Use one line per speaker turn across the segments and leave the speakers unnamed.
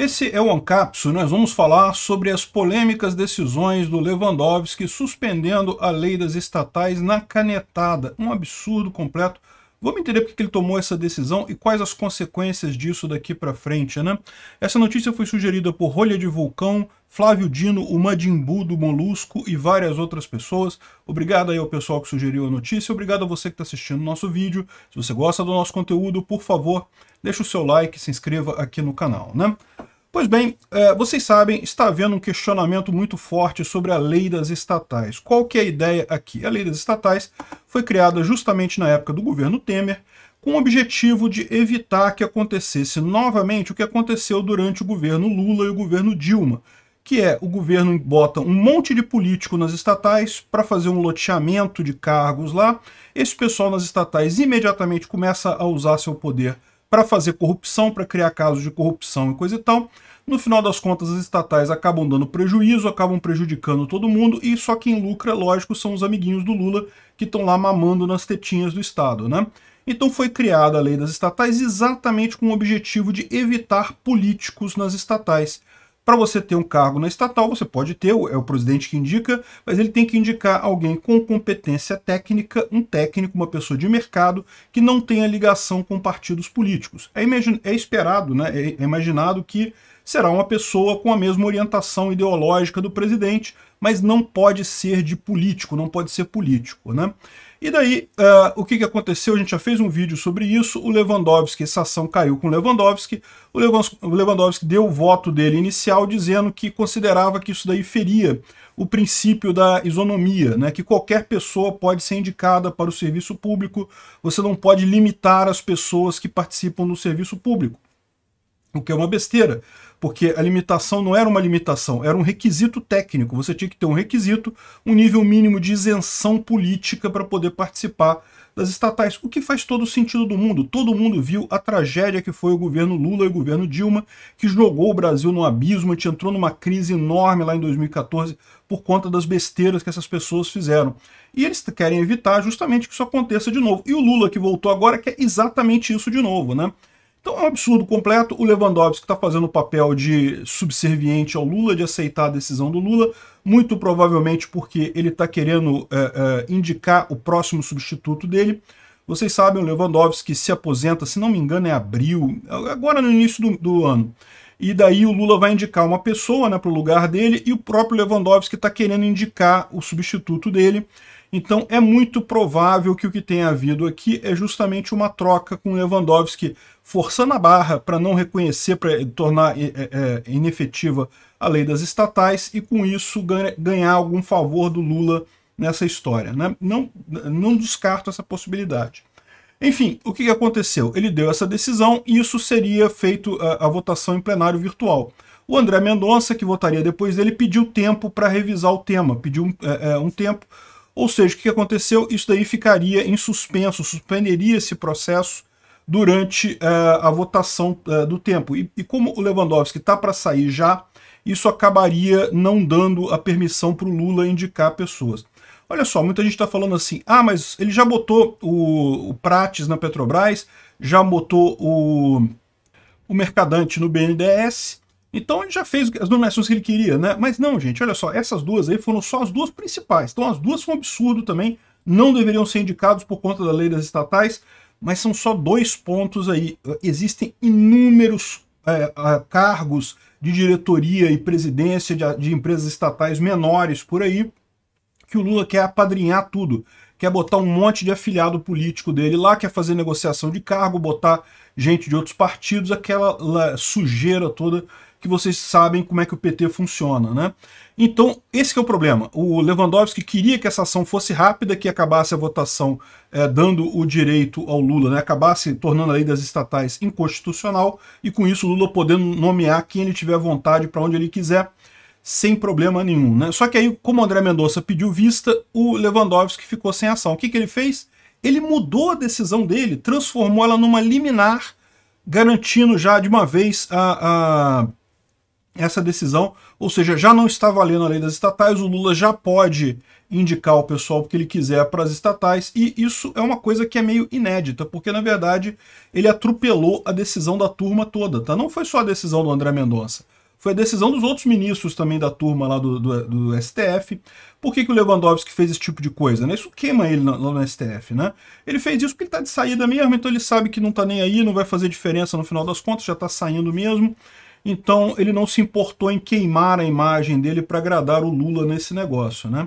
Esse é o Ancapso, nós vamos falar sobre as polêmicas decisões do Lewandowski suspendendo a lei das estatais na canetada. Um absurdo completo. Vamos entender porque ele tomou essa decisão e quais as consequências disso daqui para frente, né? Essa notícia foi sugerida por Rolha de Vulcão, Flávio Dino, o Madimbu do Molusco e várias outras pessoas. Obrigado aí ao pessoal que sugeriu a notícia, obrigado a você que está assistindo o nosso vídeo. Se você gosta do nosso conteúdo, por favor, deixe o seu like, se inscreva aqui no canal, né? Pois bem, é, vocês sabem, está havendo um questionamento muito forte sobre a lei das estatais. Qual que é a ideia aqui? A lei das estatais foi criada justamente na época do governo Temer, com o objetivo de evitar que acontecesse novamente o que aconteceu durante o governo Lula e o governo Dilma, que é o governo bota um monte de político nas estatais para fazer um loteamento de cargos lá, esse pessoal nas estatais imediatamente começa a usar seu poder para fazer corrupção, para criar casos de corrupção e coisa e tal. No final das contas, as estatais acabam dando prejuízo, acabam prejudicando todo mundo, e só quem lucra, lógico, são os amiguinhos do Lula que estão lá mamando nas tetinhas do Estado, né? Então foi criada a lei das estatais exatamente com o objetivo de evitar políticos nas estatais. Para você ter um cargo na estatal, você pode ter, é o presidente que indica, mas ele tem que indicar alguém com competência técnica, um técnico, uma pessoa de mercado, que não tenha ligação com partidos políticos. É, é esperado, né, é, é imaginado que será uma pessoa com a mesma orientação ideológica do presidente, mas não pode ser de político, não pode ser político. Né? E daí, uh, o que, que aconteceu? A gente já fez um vídeo sobre isso, o Lewandowski, essa ação caiu com o Lewandowski, o Lewandowski deu o voto dele inicial dizendo que considerava que isso daí feria o princípio da isonomia, né? que qualquer pessoa pode ser indicada para o serviço público, você não pode limitar as pessoas que participam do serviço público, o que é uma besteira porque a limitação não era uma limitação, era um requisito técnico. Você tinha que ter um requisito, um nível mínimo de isenção política para poder participar das estatais, o que faz todo o sentido do mundo. Todo mundo viu a tragédia que foi o governo Lula e o governo Dilma, que jogou o Brasil no abismo, a gente entrou numa crise enorme lá em 2014 por conta das besteiras que essas pessoas fizeram. E eles querem evitar justamente que isso aconteça de novo. E o Lula que voltou agora quer exatamente isso de novo, né? Então é um absurdo completo. O Lewandowski está fazendo o papel de subserviente ao Lula, de aceitar a decisão do Lula, muito provavelmente porque ele está querendo é, é, indicar o próximo substituto dele. Vocês sabem, o Lewandowski se aposenta, se não me engano, é abril, agora no início do, do ano. E daí o Lula vai indicar uma pessoa né, para o lugar dele e o próprio Lewandowski está querendo indicar o substituto dele. Então é muito provável que o que tenha havido aqui é justamente uma troca com Lewandowski forçando a barra para não reconhecer, para tornar é, é, é, inefetiva a lei das estatais e com isso ganhar algum favor do Lula nessa história. Né? Não, não descarto essa possibilidade. Enfim, o que aconteceu? Ele deu essa decisão e isso seria feito a, a votação em plenário virtual. O André Mendonça, que votaria depois dele, pediu tempo para revisar o tema, pediu é um tempo ou seja, o que aconteceu? Isso daí ficaria em suspenso, suspenderia esse processo durante uh, a votação uh, do tempo. E, e, como o Lewandowski está para sair já, isso acabaria não dando a permissão para o Lula indicar pessoas. Olha só, muita gente está falando assim, ah, mas ele já botou o, o Prates na Petrobras, já botou o, o Mercadante no BNDES, então ele já fez as nomeações que ele queria, né? Mas não, gente, olha só, essas duas aí foram só as duas principais. Então as duas são um absurdo também, não deveriam ser indicados por conta da lei das estatais, mas são só dois pontos aí. Existem inúmeros é, cargos de diretoria e presidência de, de empresas estatais menores por aí, que o Lula quer apadrinhar tudo quer botar um monte de afiliado político dele lá, quer fazer negociação de cargo, botar gente de outros partidos, aquela sujeira toda que vocês sabem como é que o PT funciona, né? Então, esse é o problema. O Lewandowski queria que essa ação fosse rápida, que acabasse a votação é, dando o direito ao Lula, né? acabasse tornando a lei das estatais inconstitucional, e com isso o Lula podendo nomear quem ele tiver vontade para onde ele quiser, sem problema nenhum. Né? Só que aí, como o André Mendonça pediu vista, o Lewandowski ficou sem ação. O que, que ele fez? Ele mudou a decisão dele, transformou ela numa liminar, garantindo já de uma vez a, a essa decisão, ou seja, já não está valendo a lei das estatais, o Lula já pode indicar o pessoal que ele quiser para as estatais, e isso é uma coisa que é meio inédita, porque na verdade ele atropelou a decisão da turma toda, tá? Não foi só a decisão do André Mendonça, foi a decisão dos outros ministros também da turma lá do, do, do STF. Por que, que o Lewandowski fez esse tipo de coisa? Né? Isso queima ele lá no, STF, né? Ele fez isso porque ele está de saída mesmo, então ele sabe que não está nem aí, não vai fazer diferença no final das contas, já está saindo mesmo. Então ele não se importou em queimar a imagem dele para agradar o Lula nesse negócio, né?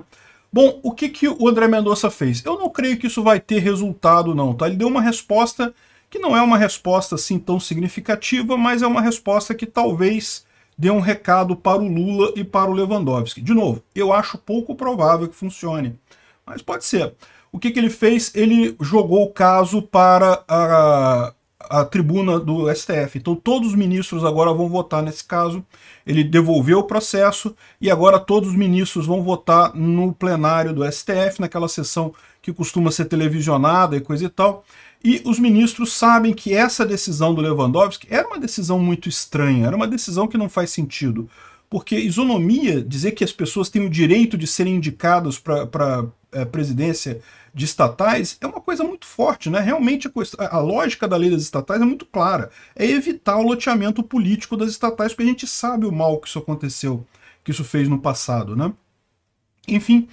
Bom, o que, que o André Mendonça fez? Eu não creio que isso vai ter resultado não, tá? Ele deu uma resposta que não é uma resposta assim tão significativa, mas é uma resposta que talvez dê um recado para o Lula e para o Lewandowski. De novo, eu acho pouco provável que funcione, mas pode ser. O que, que ele fez? Ele jogou o caso para a, a tribuna do STF. Então todos os ministros agora vão votar nesse caso. Ele devolveu o processo e agora todos os ministros vão votar no plenário do STF, naquela sessão que costuma ser televisionada e coisa e tal. E os ministros sabem que essa decisão do Lewandowski era uma decisão muito estranha, era uma decisão que não faz sentido. Porque isonomia, dizer que as pessoas têm o direito de serem indicadas para presidência de estatais é uma coisa muito forte, né? Realmente a, a, lógica da lei das estatais é muito clara. É evitar o loteamento político das estatais, porque a gente sabe o mal que isso aconteceu, que isso fez no passado, né? Enfim,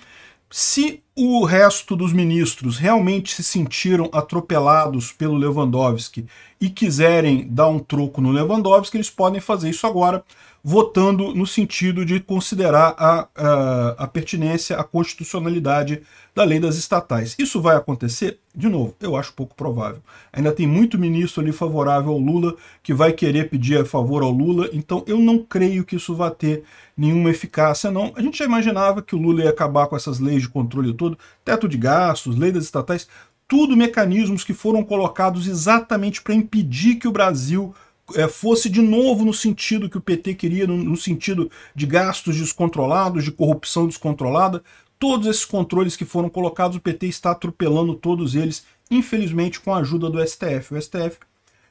se o resto dos ministros realmente se sentiram atropelados pelo Lewandowski e quiserem dar um troco no Lewandowski, eles podem fazer isso agora, votando no sentido de considerar a, a, a, pertinência, a constitucionalidade da lei das estatais. Isso vai acontecer? De novo, eu acho pouco provável. Ainda tem muito ministro ali favorável ao Lula que vai querer pedir a favor ao Lula, então eu não creio que isso vá ter nenhuma eficácia, não. A gente já imaginava que o Lula ia acabar com essas leis de controle todo, teto de gastos, lei das estatais, tudo mecanismos que foram colocados exatamente para impedir que o Brasil é, fosse de novo no sentido que o PT queria, no, no sentido de gastos descontrolados, de corrupção descontrolada. Todos esses controles que foram colocados, o PT está atropelando todos eles, infelizmente com a ajuda do STF. O STF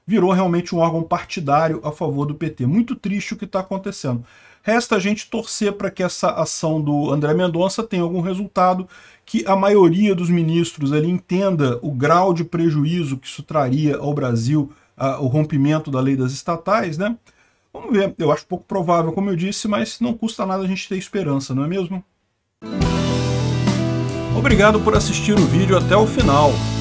virou realmente um órgão partidário a favor do PT. Muito triste o que está acontecendo. Resta a gente torcer para que essa ação do André Mendonça tenha algum resultado, que a maioria dos ministros ali entenda o grau de prejuízo que isso traria ao Brasil, a, o rompimento da lei das estatais, né? Vamos ver, eu acho pouco provável, como eu disse, mas não custa nada a gente ter esperança, não é mesmo? Obrigado por assistir o vídeo até o final.